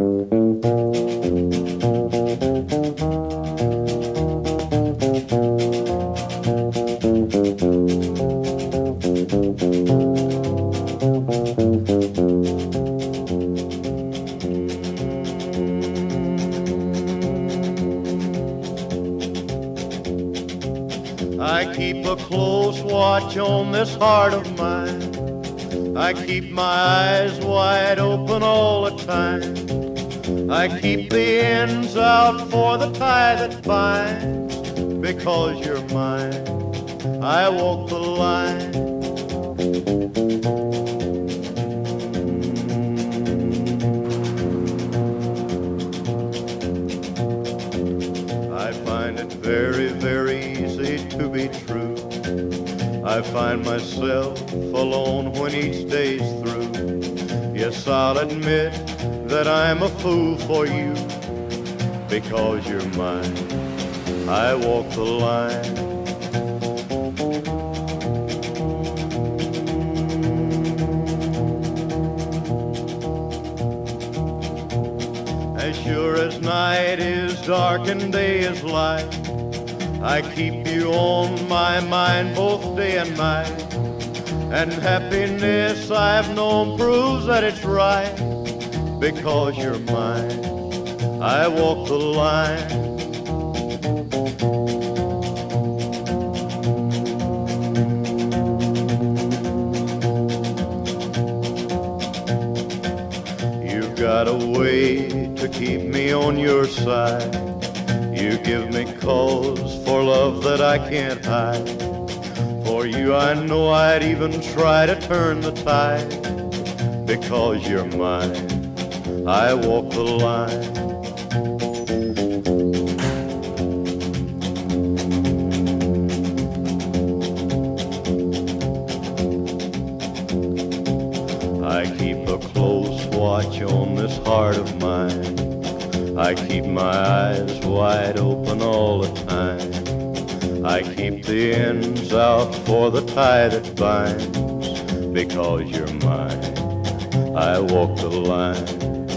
I keep a close watch on this heart of mine. I keep my eyes wide open all the time. I keep the ends out for the tie that binds. Because you're mine, I walk the line. I find it very, very easy to be true. I find myself alone when each day's through. Yes, I'll admit that I'm a fool for you because you're mine. I walk the line. As sure as night is dark and day is light, I keep you on my mind both day and night. And happiness I've known proves that it's right because you're mine. I walk the line. You've got a way to keep me on your side. You give me cause for love that I can't hide. For you, I know I'd even try to turn the tide. Because you're mine, I walk the line. I keep a close watch on this heart of mine. I keep my eyes wide open all the time. I keep the ends out for the tie that binds. Because you're mine, I walk the line.